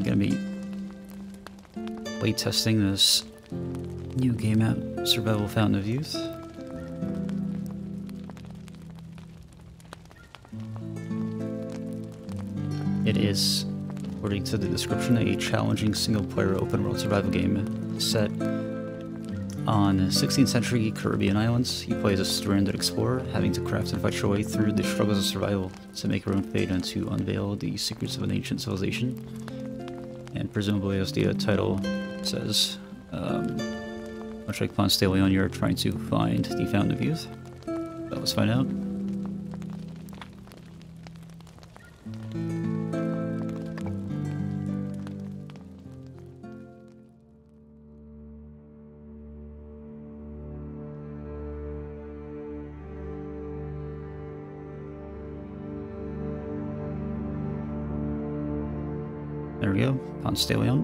Really gonna be playtesting this new game app, Survival Fountain of Youth. It is, according to the description, a challenging single-player open-world survival game set on 16th century Caribbean islands. You play as a stranded explorer, having to craft and fight your way through the struggles of survival to make your own fate and to unveil the secrets of an ancient civilization. And presumably, as the uh, title says, um, much like Ponce de Leon, you're trying to find the Fountain of Youth. But let's find out. We go,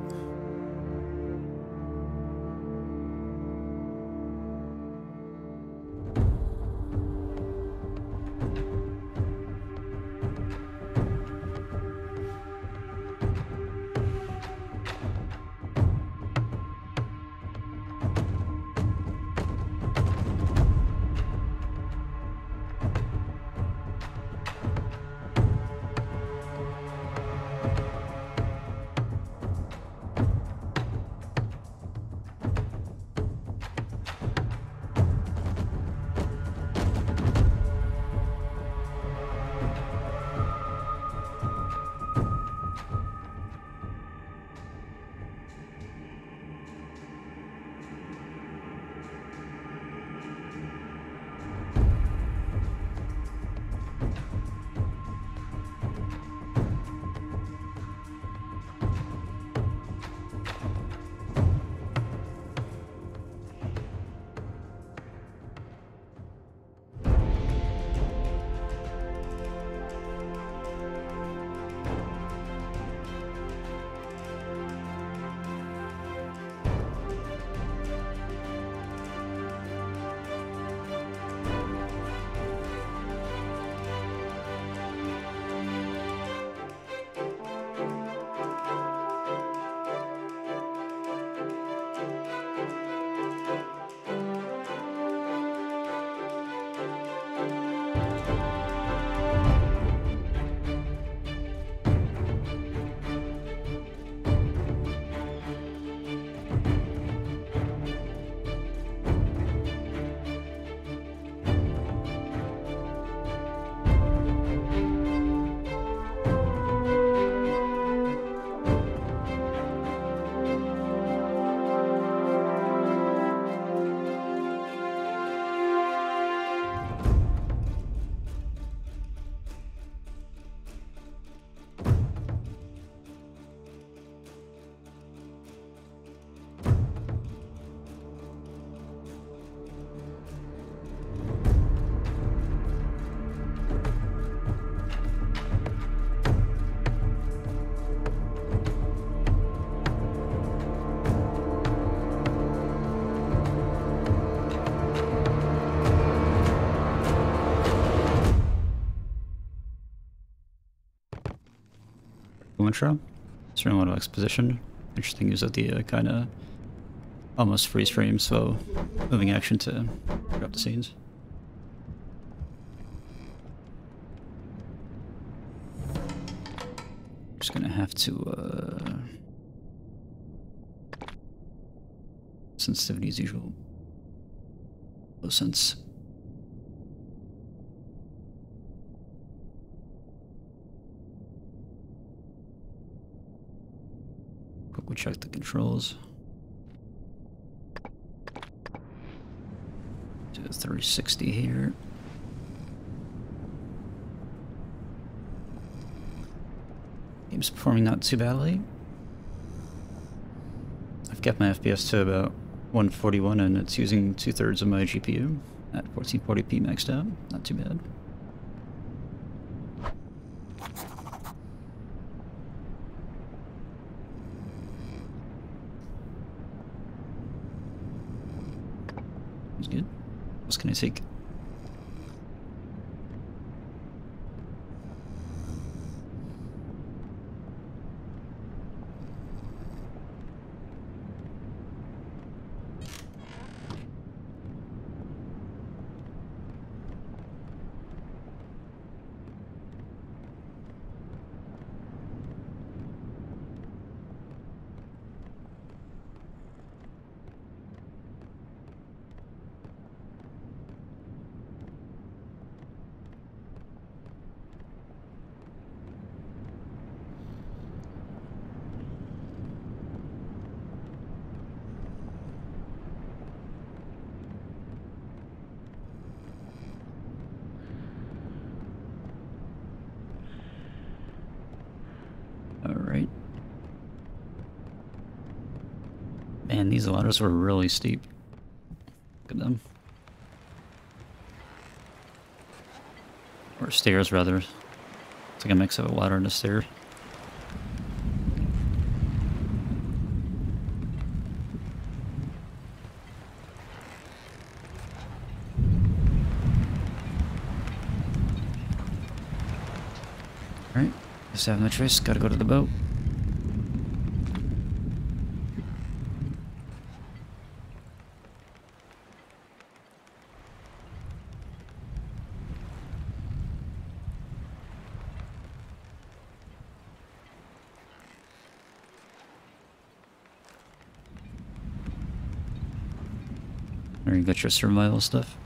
Ponce de Leon. intro. Certainly a lot of exposition. Interesting use of the uh, kind of almost freeze frame, so moving action to drop the scenes. Just gonna have to uh, sensitivity as usual. No sense. Quickly check the controls. Do a 360 here. Game's performing not too badly. I've kept my FPS to about 141 and it's using two thirds of my GPU at 1440p maxed out. Not too bad. Sounds good. What can I take? Alright. Man, these ladders were really steep. Look at them. Or stairs, rather. It's like a mix of a ladder and a stair. Alright, just have no choice, gotta go to the boat. Survival stuff.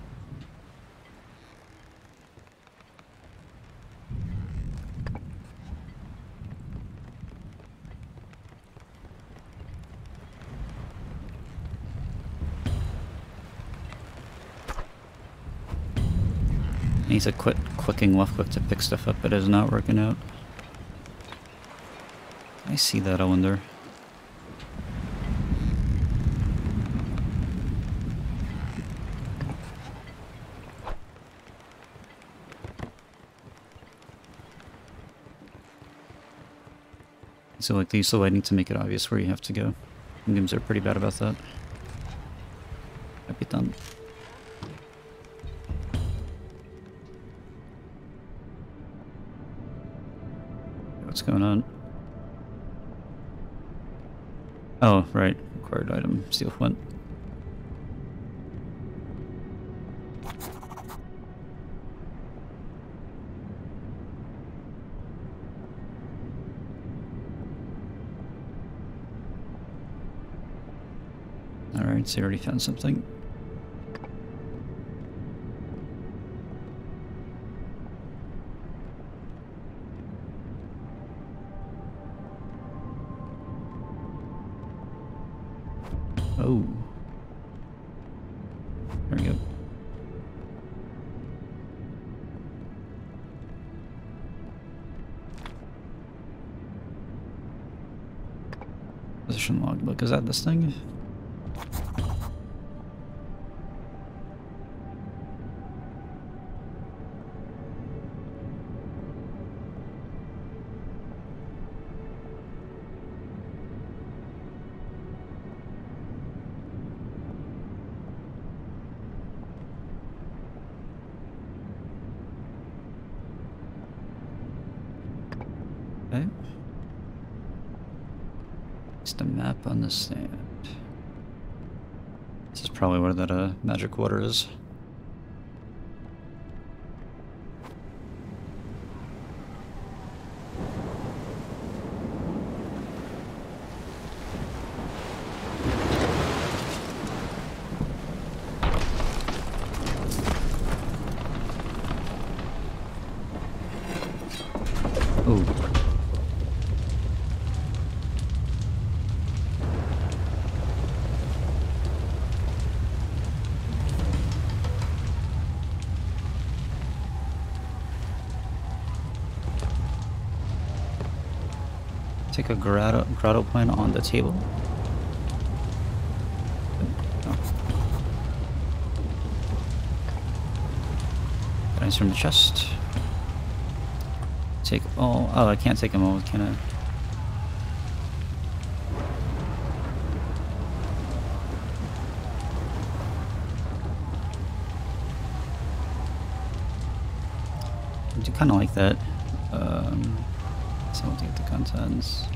Needs to quit clicking left click to pick stuff up, but it's not working out. I see that, I wonder. So like they use the lighting to make it obvious where you have to go. Games are pretty bad about that. Capitan. What's going on? Oh, right. Required item. Steel flint. So you already found something. Oh. There we go. Position logbook, is that this thing? The map on the sand. This is probably where that uh, magic water is. a grotto, grotto plan on the table? Items from the chest. Take all. Oh, I can't take them all, can I? I do kind of like that. Um, so I'll take the contents.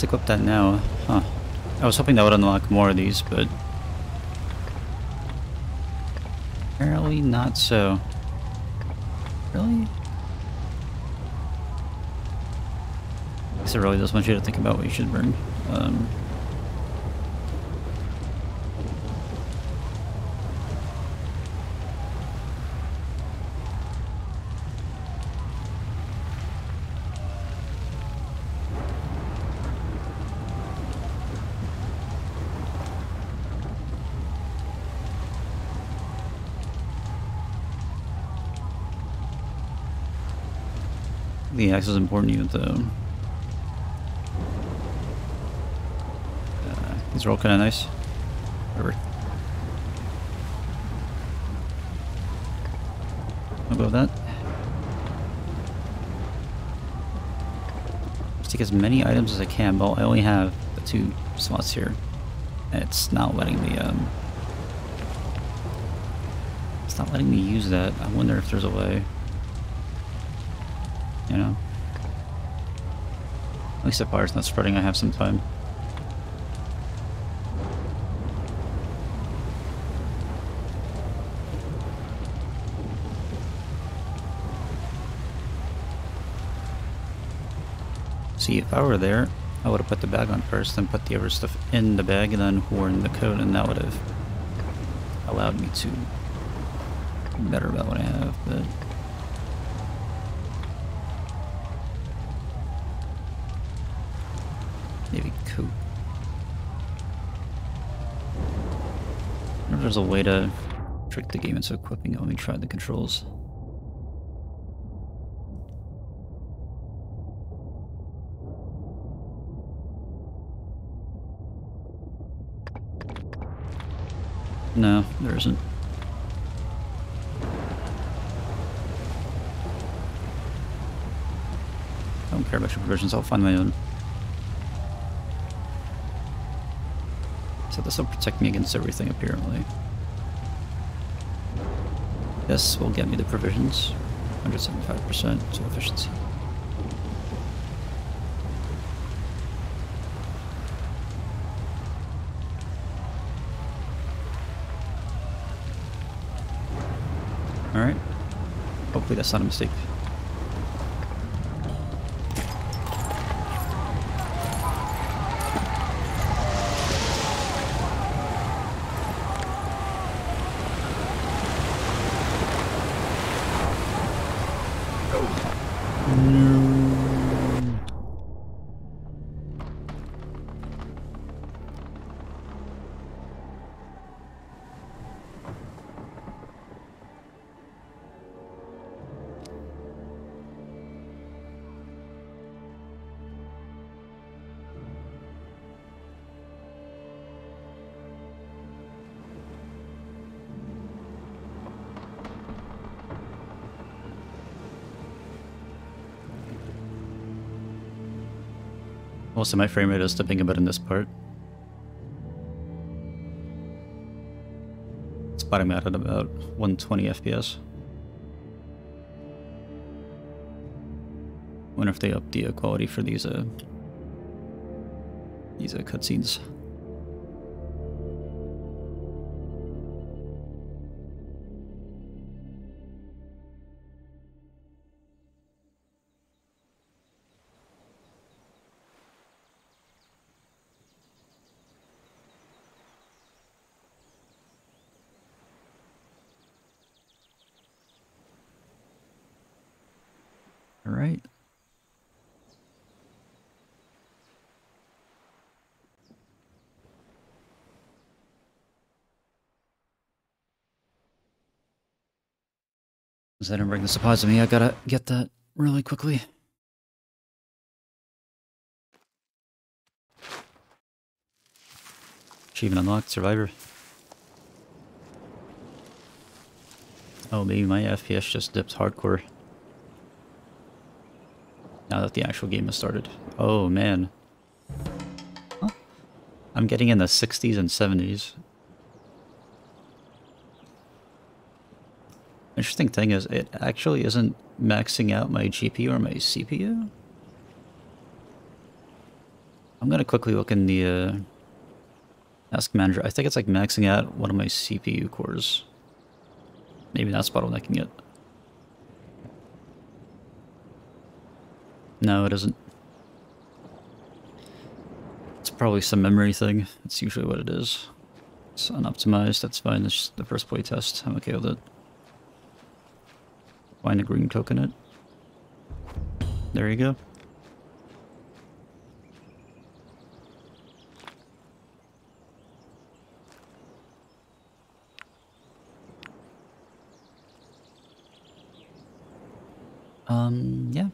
Can't equip that now. Huh. I was hoping that would unlock more of these, but... Apparently not so. Really? I guess it really does want you to think about what you should burn. Um, axe is important unit though. Uh, these are all kind of nice. Whatever. I'll go with that. Let's take as many items as I can, but I only have the two slots here. And it's not letting me, um... It's not letting me use that. I wonder if there's a way least the fire's not spreading, I have some time. See, if I were there, I would have put the bag on first, then put the other stuff in the bag, and then worn the coat, and that would have allowed me to better about what I have, but... Wonder if there's a way to trick the game into equipping it when we try the controls. No, there isn't. I don't care about your provisions, I'll find my own. This will protect me against everything, apparently. This will get me the provisions. 175% to efficiency. Alright. Hopefully that's not a mistake. Most of my frame rate is dipping a bit in this part. It's bottoming out at about 120 FPS. Wonder if they up the quality for these uh these uh, cutscenes. They I didn't bring the supplies with me, I gotta get that really quickly. Achievement unlocked, survivor. Oh, maybe my FPS just dipped hardcore. Now that the actual game has started. Oh, man. Huh? I'm getting in the 60s and 70s. Interesting thing is, it actually isn't maxing out my GPU or my CPU. I'm gonna quickly look in the uh, Task Manager. I think it's like maxing out one of my CPU cores. Maybe that's bottlenecking it. No, it isn't. It's probably some memory thing. That's usually what it is. It's unoptimized, that's fine. It's just the first playtest. I'm okay with it. Find a green coconut. There you go. Um, yeah.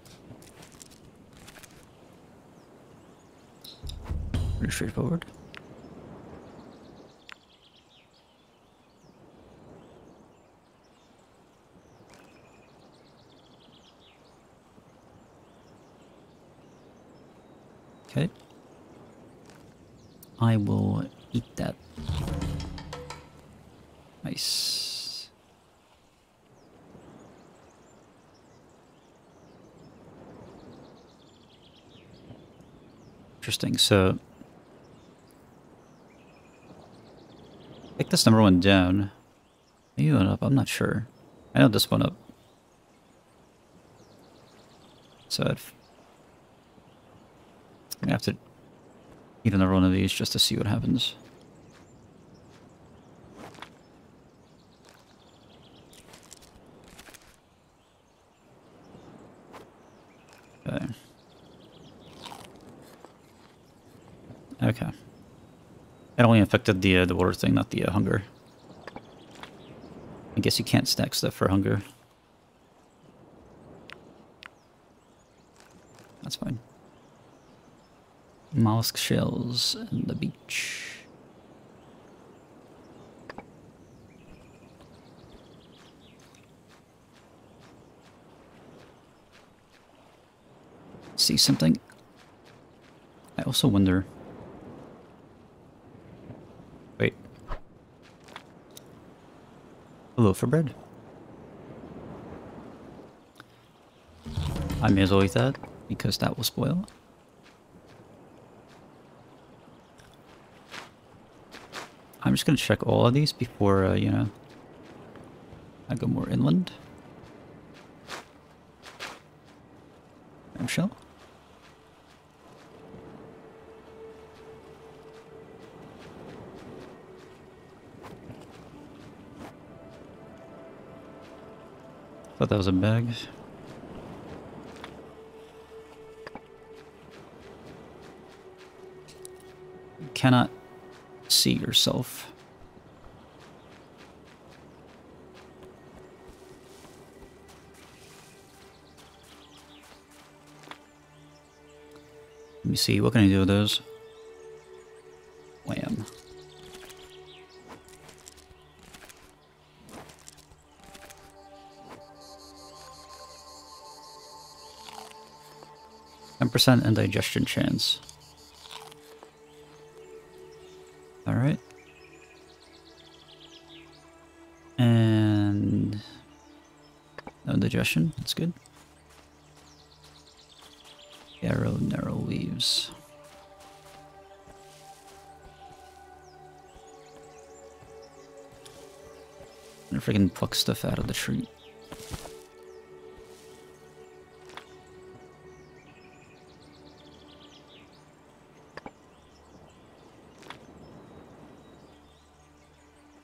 Pretty straightforward. Okay. I will eat that. Nice. Interesting, so... Pick this number one down. Maybe one up, I'm not sure. I know this one up. So I have to eat another one of these just to see what happens. Okay. Okay. It only affected the uh, the water thing, not the uh, hunger. I guess you can't stack stuff for hunger. That's fine. Mollusk shells and the beach. See something? I also wonder... Wait. A loaf for bread. I may as well eat that, because that will spoil. I'm just gonna check all of these before, uh, you know, I go more inland. shell. Thought that was a bag. cannot see yourself. Let me see, what can I do with those? Wham. Ten percent indigestion chance. No that's good. Arrow, narrow leaves. And freaking pluck stuff out of the tree.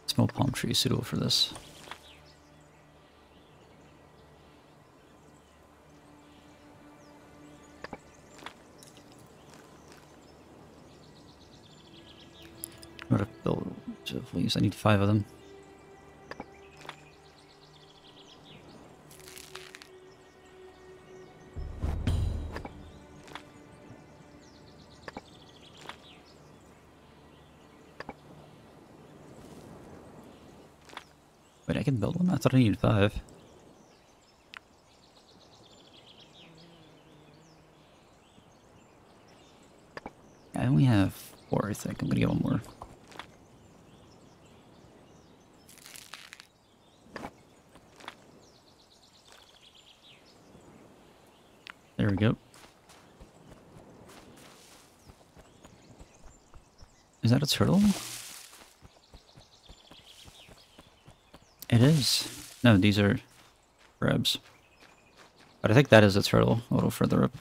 Small palm tree suitable for this. Build of. I need five of them. Wait, I can build one? I thought I needed five. I only have four, I think. I'm gonna get one more. There we go. Is that a turtle? It is. No, these are crabs. But I think that is a turtle a little further up.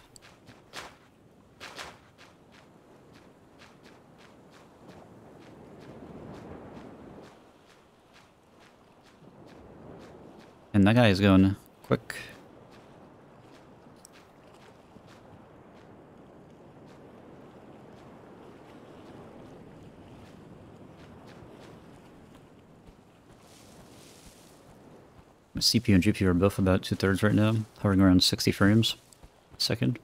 And that guy is going quick. CPU and GPU are both about two-thirds right now, hovering around 60 frames a second.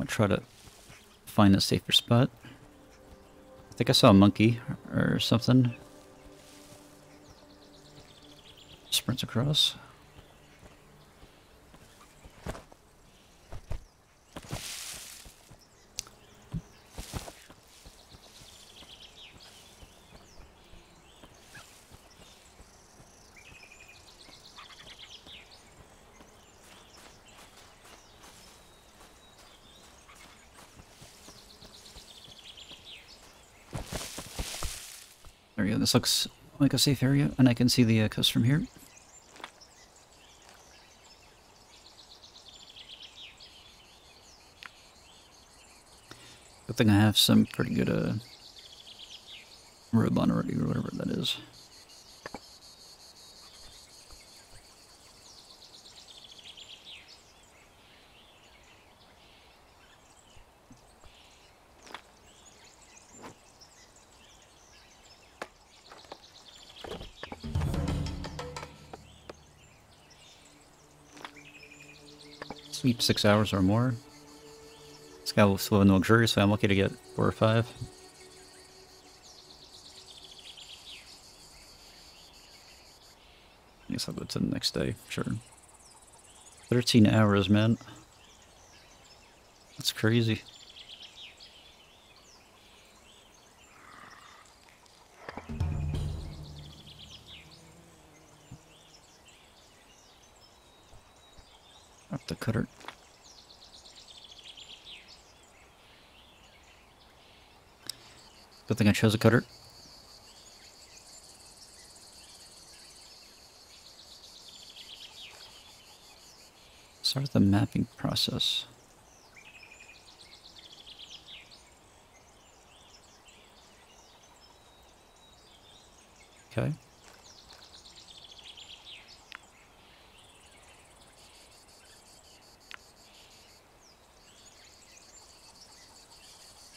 I'll try to find a safer spot. I think I saw a monkey or something. Sprints across. Go. This looks like a safe area, and I can see the uh, coast from here. Good thing I have some pretty good uh, robe on already, or whatever that is. Sleep six hours or more. This guy have no luxury, so I'm lucky to get four or five. I guess I'll go to the next day, sure. 13 hours, man. That's crazy. Up the cutter. Thing a cutter. Start the mapping process. Okay.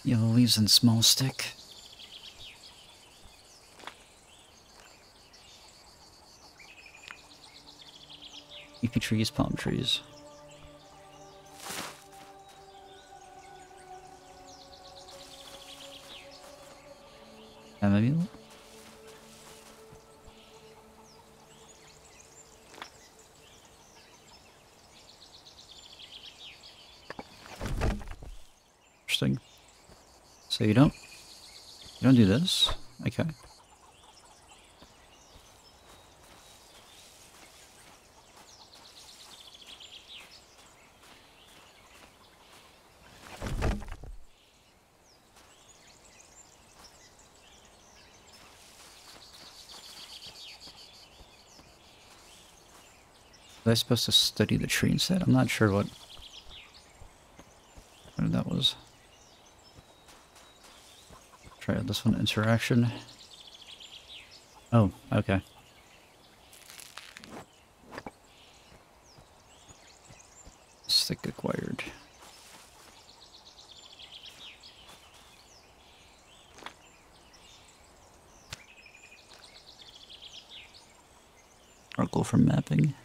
Yellow leaves and small stick. Leafy trees, palm trees. Chamomile? Interesting. So you don't you don't do this? Okay. Was I supposed to study the tree instead? I'm not sure what, what that was. Try this one, interaction. Oh, okay. Stick acquired. Article for mapping.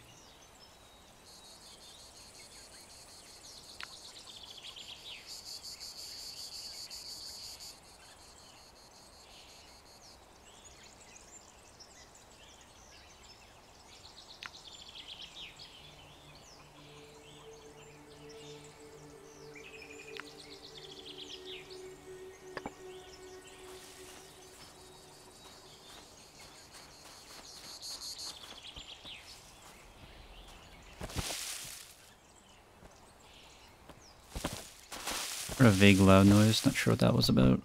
Heard a vague loud noise, not sure what that was about.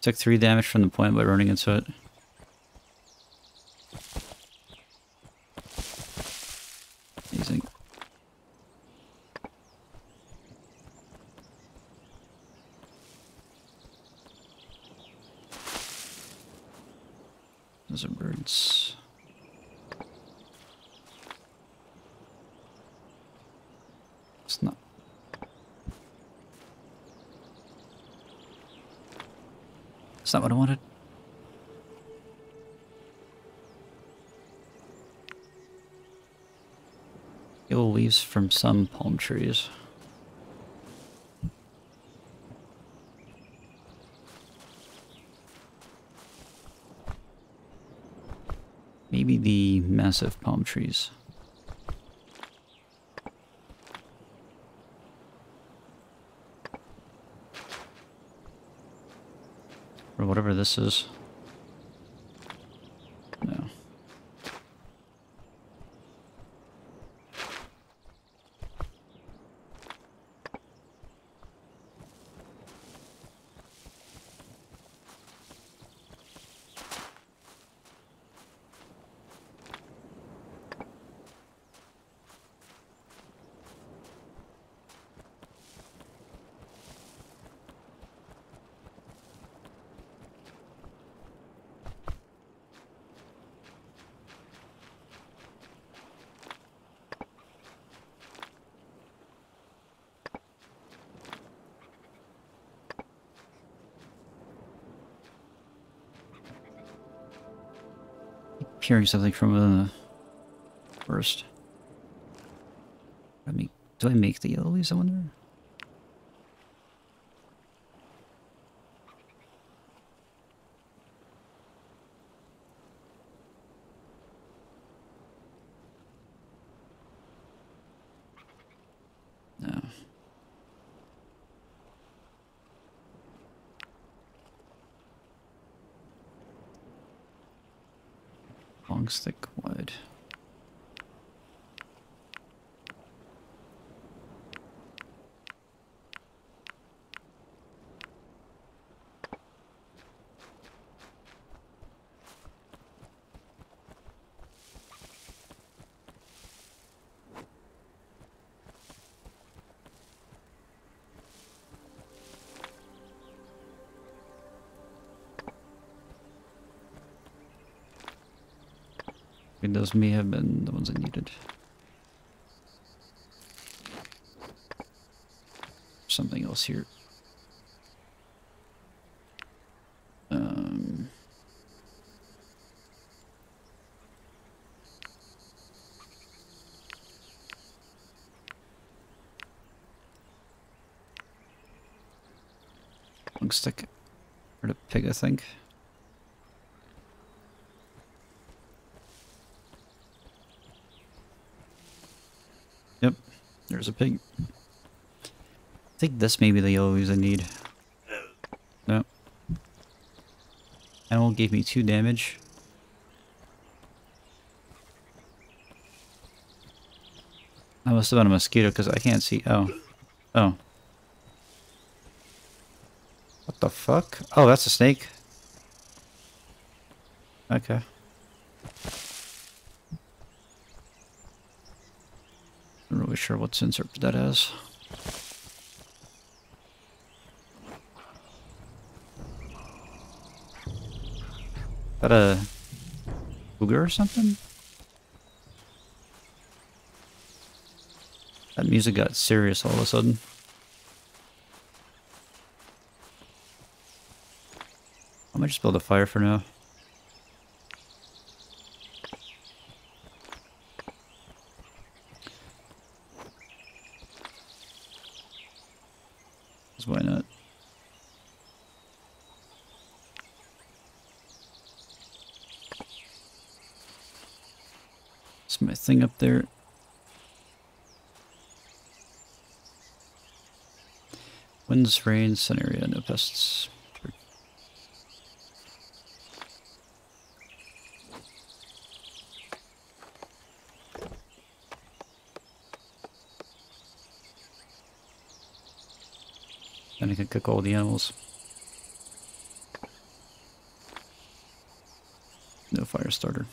Took 3 damage from the point by running into it. Amazing. Those are birds. It's not. It's not what I wanted. Yellow leaves from some palm trees. Maybe the massive palm trees. Or whatever this is. No. Hearing something from the first. I mean, do I make the yellow leaves, I wonder? No. Long stick mean, those may have been the ones I needed. Something else here. Um, long stick. Or the pig, I think. Yep, there's a pig. I think this may be the yellows I need. No. Animal gave me two damage. I must have been a mosquito because I can't see. Oh. Oh. What the fuck? Oh, that's a snake. Okay. What's interpreted that as. That a cougar or something? That music got serious all of a sudden. I might just build a fire for now. rain, sun area, no pests. Then I can cook all the animals. No fire starter.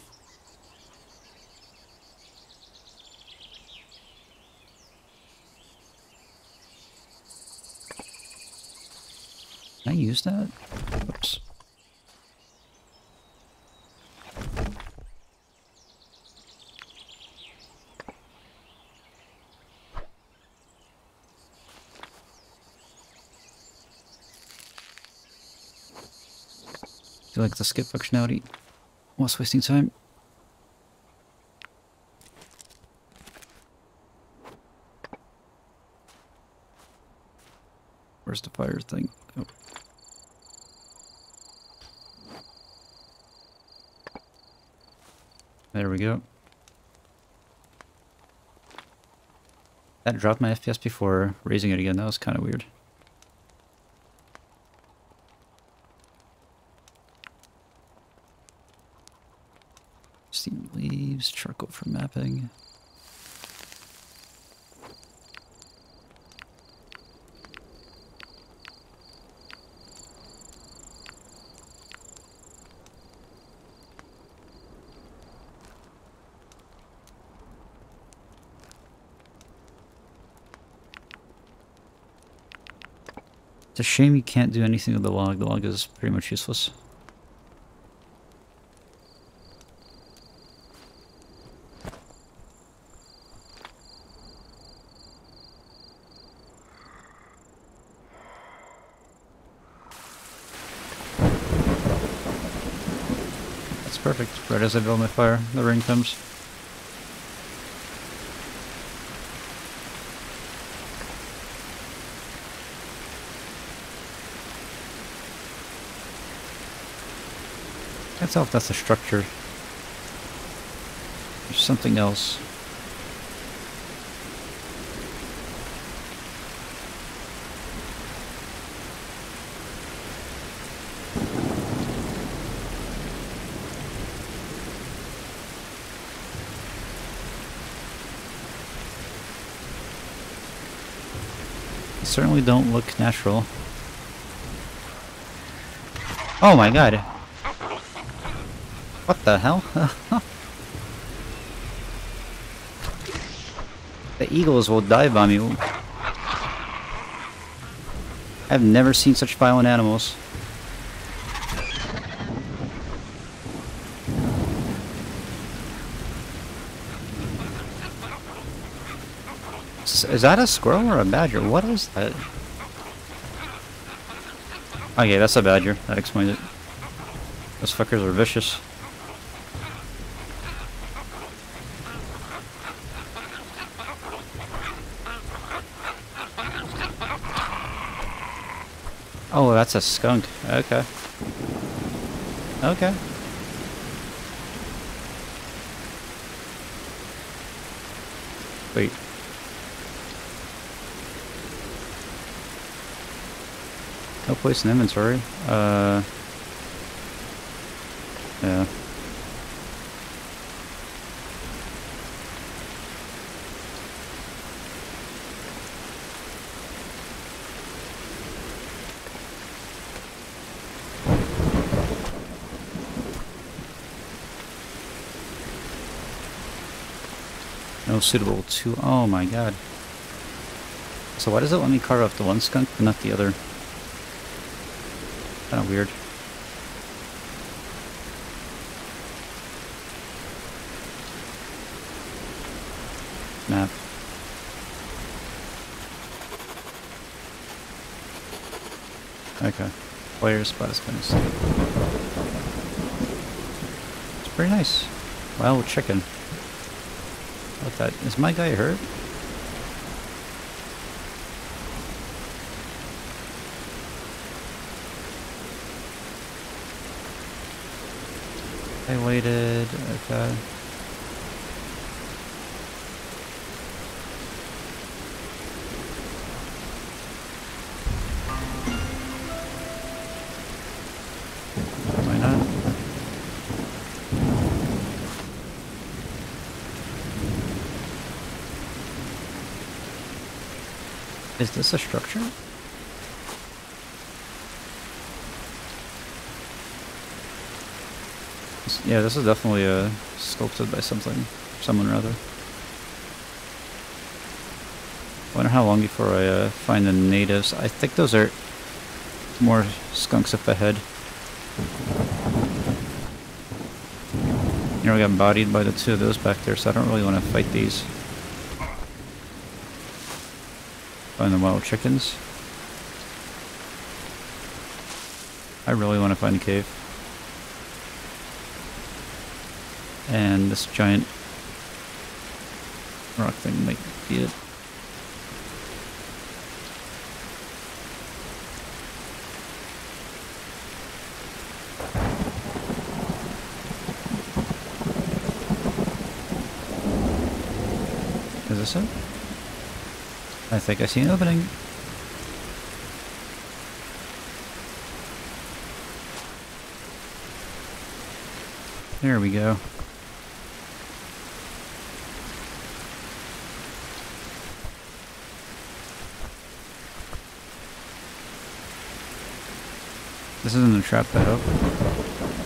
Can I use that? Oops. Do you like the skip functionality? What's wasting time? Where's the fire thing? Oh. There we go. That dropped my FPS before raising it again. That was kind of weird. Steam leaves, charcoal for mapping. It's a shame you can't do anything with the log. The log is pretty much useless. That's perfect. Right as I build my fire, the rain comes. Can't tell if that's a structure. There's something else. Certainly don't look natural. Oh my god. What the hell? the eagles will dive on me. I've never seen such violent animals. Is that a squirrel or a badger? What is that? Okay, that's a badger. That explains it. Those fuckers are vicious. Oh, that's a skunk. Okay. Okay. Wait. No place in inventory. Uh. No suitable to. Oh my god. So why does it let me carve off the one skunk but not the other? Kind of weird. Map. Okay. Player spot is finished. It's pretty nice. Wild chicken. What that? Is my guy hurt? I waited. Okay. Is this a structure? Yeah, this is definitely uh, sculpted by something, someone rather. Wonder how long before I uh, find the natives. I think those are more skunks up ahead. You know, I got bodied by the two of those back there, so I don't really want to fight these. Find the wild chickens. I really want to find a cave. And this giant rock thing might be it. Is this it? I think I see an opening. There we go. This isn't a trap, hope.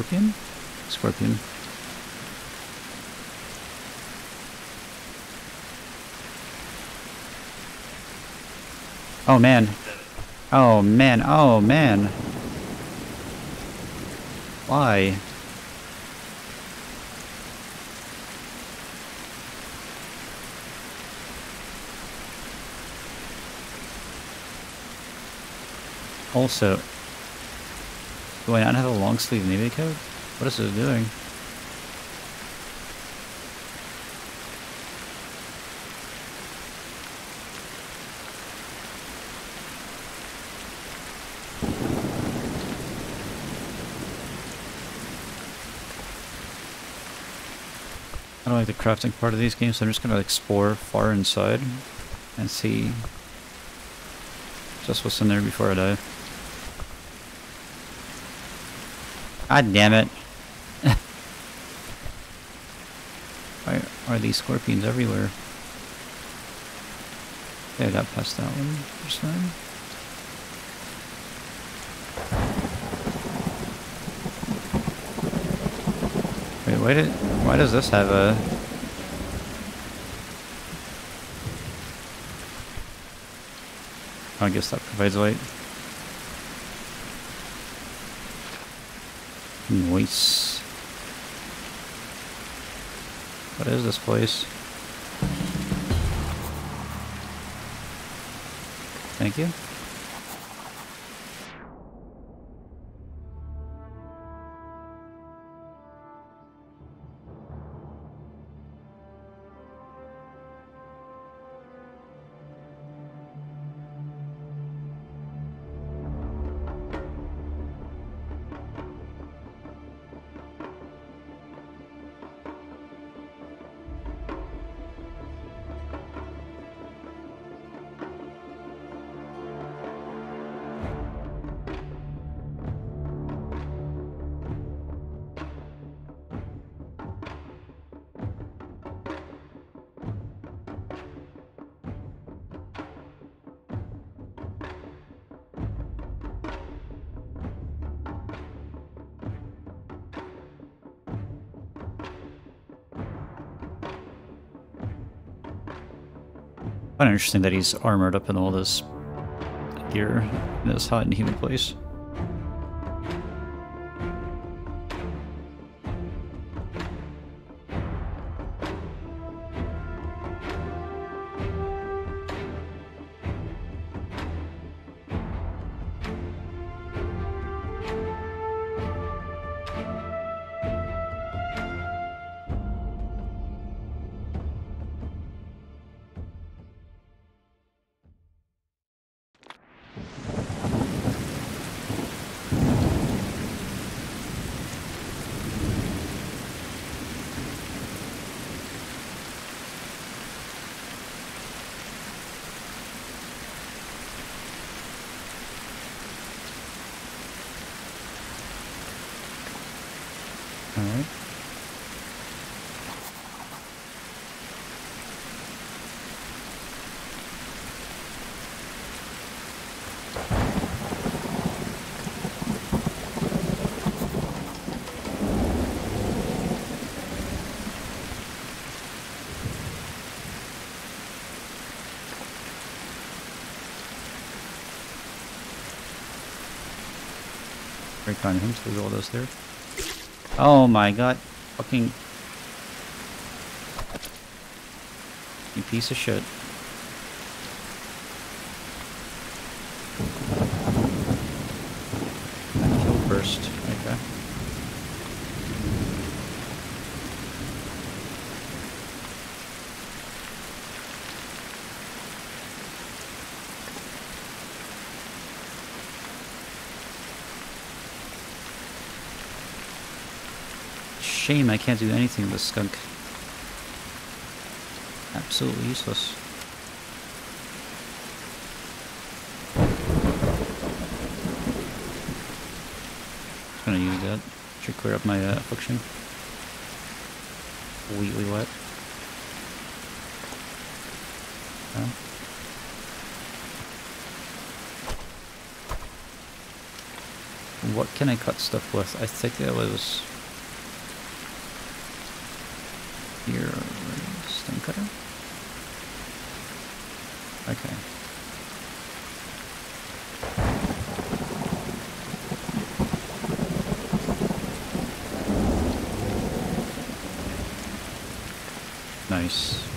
Scorpion? Scorpion. Oh man. Oh man, oh man. Why? Also, do I not have a long sleeve navy coat? What is it doing? I don't like the crafting part of these games, so I'm just gonna explore far inside and see just what's in there before I die. God damn it. Why are these scorpions everywhere? Okay, I got past that one just fine. Wait, why did why does this have a I guess that provides light. Nice. What is this place? Thank you. Interesting that he's armored up in all this gear in this hot and humid place. Kind of him to leave all those there. Oh my god. Fucking... You piece of shit. Kill first. Okay. Shame I can't do anything with skunk. Absolutely useless. Just gonna use that to clear up my uh, affliction. Wheatly wet. Oh. What can I cut stuff with? I think that was your stone cutter. Okay. Nice.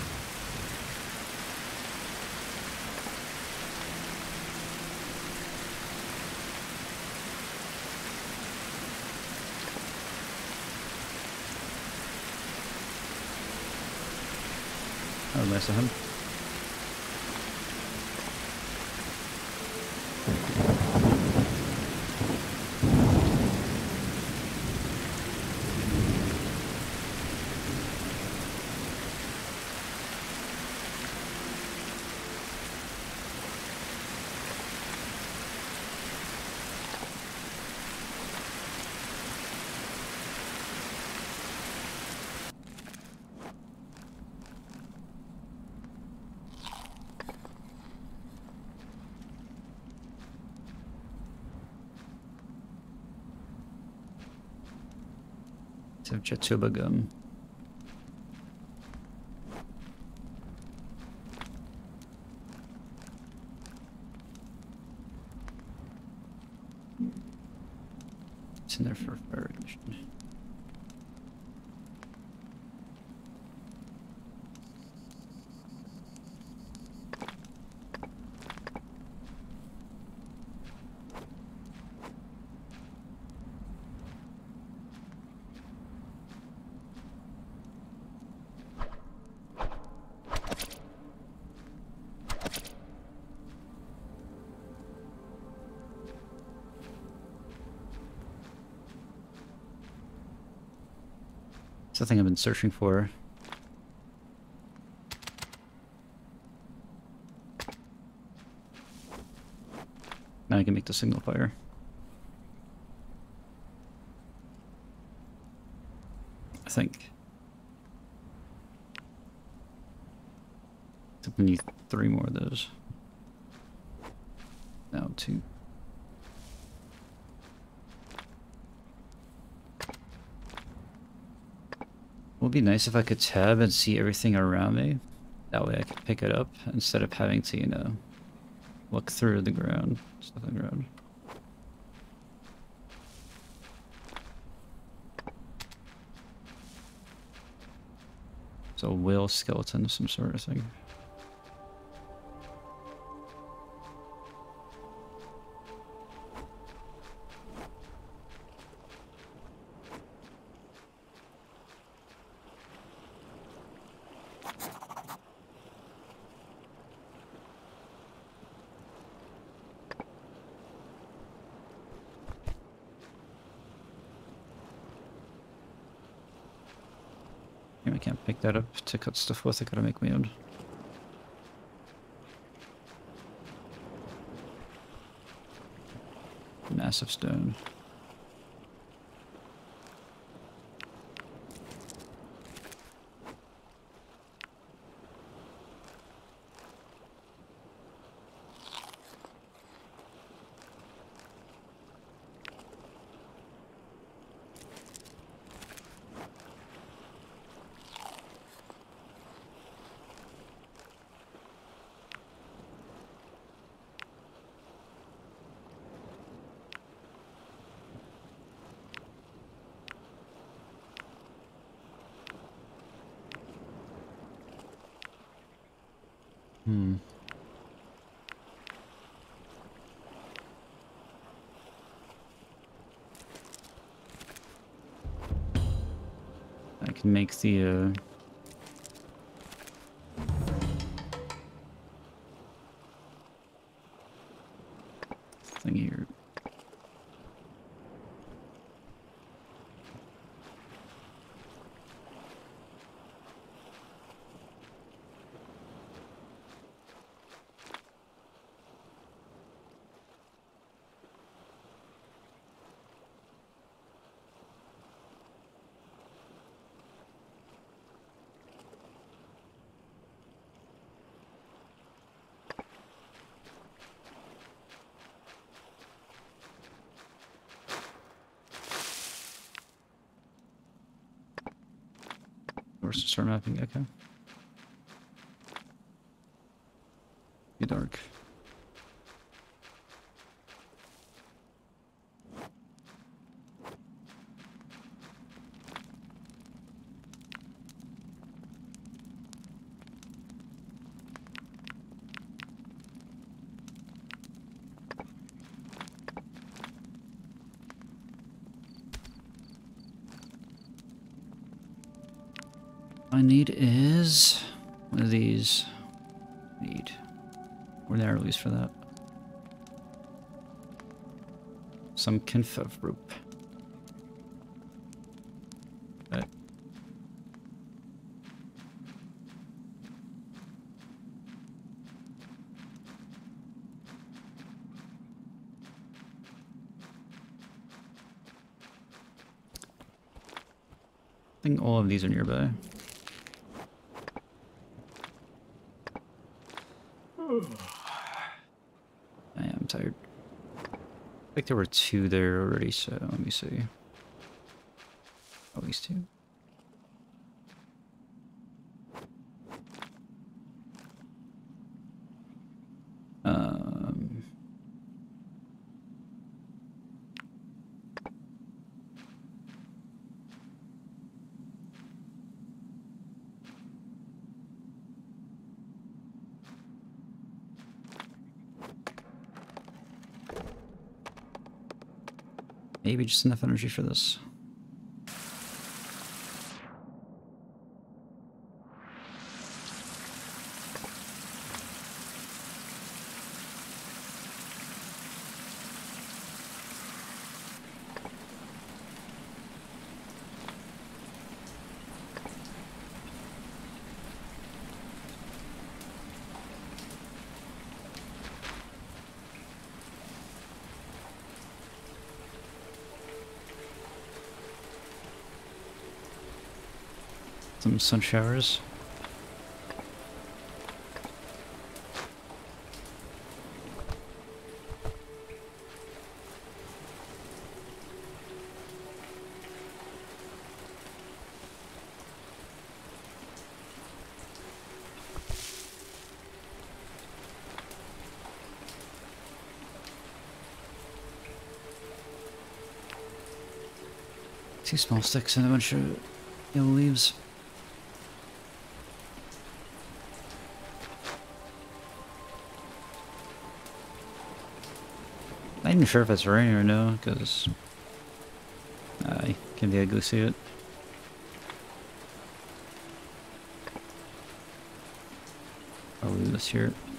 Oh, nice of him. To It's in there for fire. It's the thing I've been searching for. Now I can make the signal fire. I think. I think we need three more of those. Now two. Would be nice if I could tab and see everything around me. That way I could pick it up instead of having to, you know, look through the ground, stuff on the ground. So a whale skeleton some sort of thing. That up to cut stuff with. I gotta make my own. Massive stone. Can make the uh, thing here. Star mapping? Okay. Be dark. I need is one of these. Need. We're there at least for that. Some confev rope. I think all of these are nearby. I am tired. I think there were two there already, so let me see. At least two. Um, maybe just enough energy for this. Some sun showers. Two small sticks and a bunch of yellow leaves. Even sure if it's raining or no, because I can be ugly see it. I'll leave this here. Oh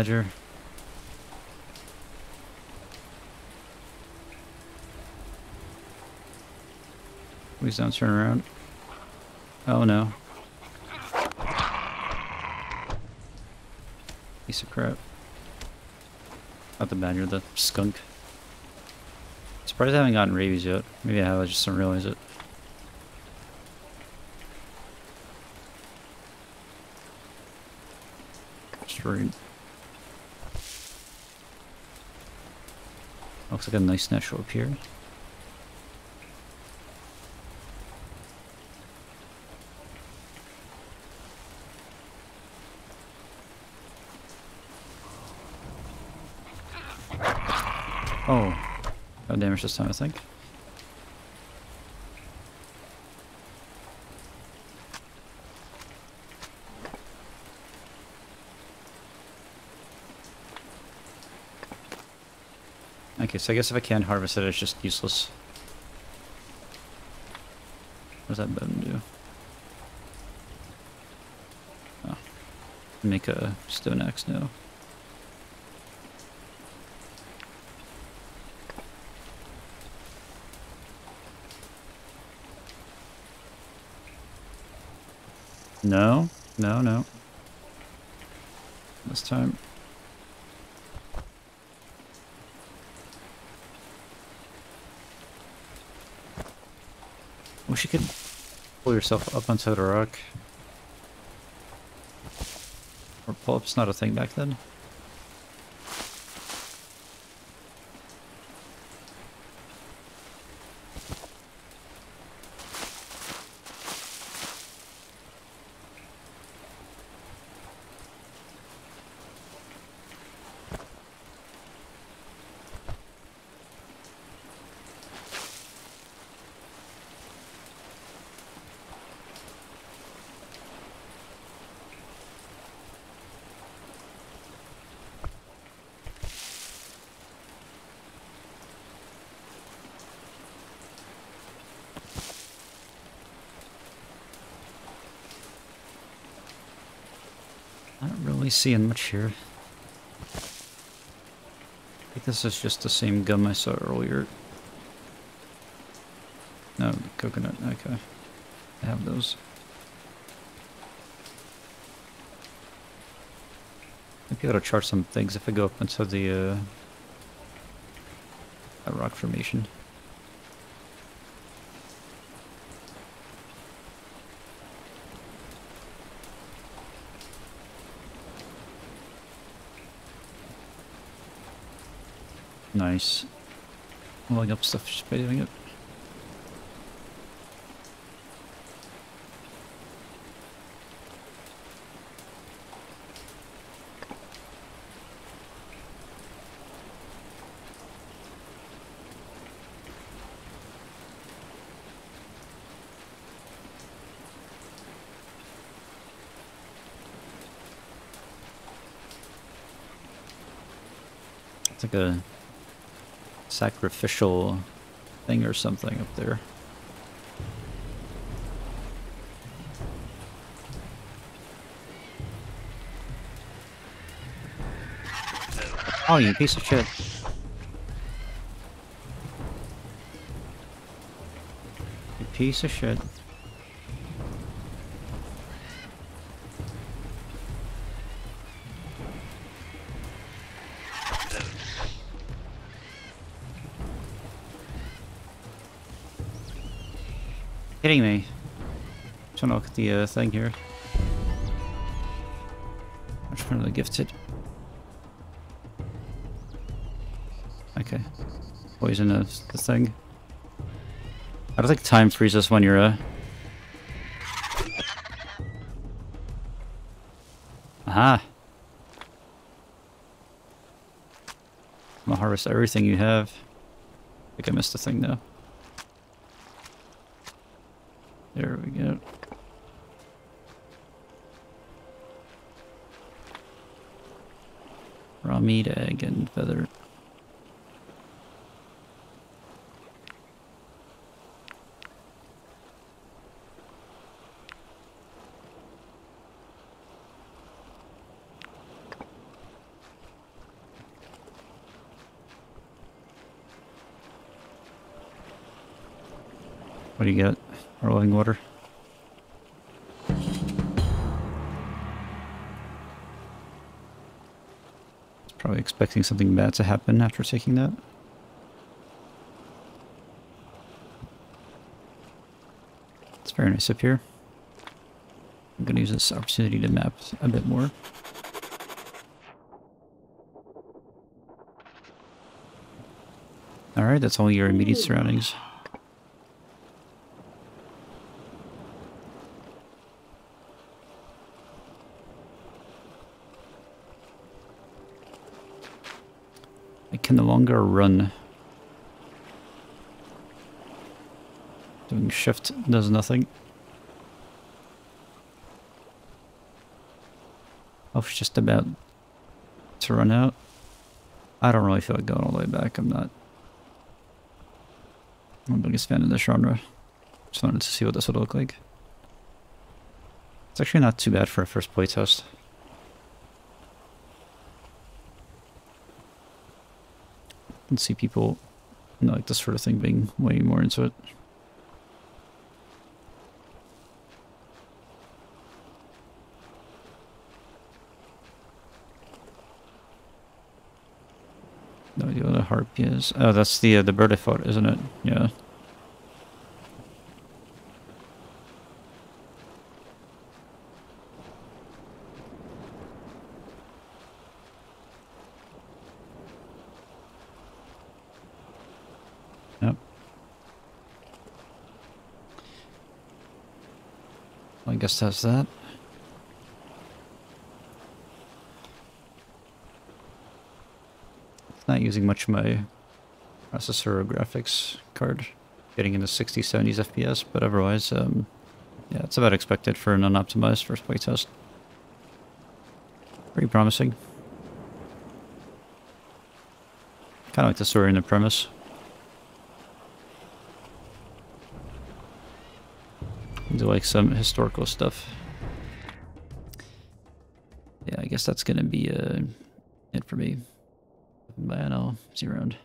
badger. Please don't turn around. Oh no. Piece of crap. Not the badger, the skunk. Surprised I haven't gotten rabies yet. Maybe I have, I just don't realize it. Straight. Looks like a nice natural up here. Oh, no damage this time, I think. Okay, so I guess if I can't harvest it, it's just useless. What does that button do? Oh. Make a stone axe now. No, no, no. This time. Wish you could pull yourself up onto the rock. Or pull-up's not a thing back then. Not really seeing much here. I think this is just the same gum I saw earlier. No, coconut, okay. I have those. I ought to chart some things if I go up into the uh, rock formation. Nice. Rolling up stuff doing it. It's like a sacrificial thing or something up there. Oh, you piece of shit. You piece of shit. Kidding me. Trying to look at the uh, thing here. Which one are the gifted? Okay. Poison is the thing. I don't think time freezes when you're uh Aha. I'm gonna harvest everything you have. I think I missed a thing though. There we go. Raw meat, egg, and feather. What do you get? water. It's probably expecting something bad to happen after taking that. It's very nice up here. I'm going to use this opportunity to map a bit more. Alright, that's all your immediate surroundings. I can no longer run. Doing shift does nothing. Oh, it's just about to run out. I don't really feel like going all the way back. I'm not I'm the biggest fan of this genre. Just wanted to see what this would look like. It's actually not too bad for a first playtest. Can see people you know, like this sort of thing being way more into it. No idea what a harpy is. Oh, that's the uh, the bird I fought, isn't it? Yeah. Yep. That's that. not using much of my processor or graphics card, getting into 60, 70s FPS, but otherwise, um, yeah, it's about expected for an unoptimized first playtest. Pretty promising. Kind of like the story and the premise. Like some historical stuff. Yeah, I guess that's gonna be uh, it for me. Bye now. See you around.